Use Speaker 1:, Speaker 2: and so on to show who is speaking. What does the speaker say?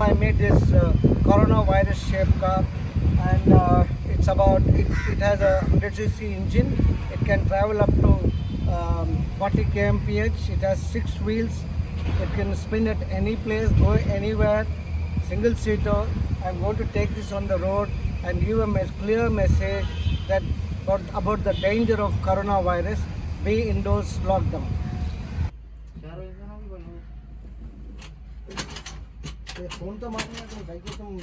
Speaker 1: I made this uh, coronavirus shaped car and uh, it's about, it, it has a 100cc engine. It can travel up to um, 40 kmph. It has six wheels. It can spin at any place, go anywhere, single seater. I'm going to take this on the road and give a clear message that about, about the danger of coronavirus. Be indoors, lockdown. Phone तो मांगना तुम भाई को तुम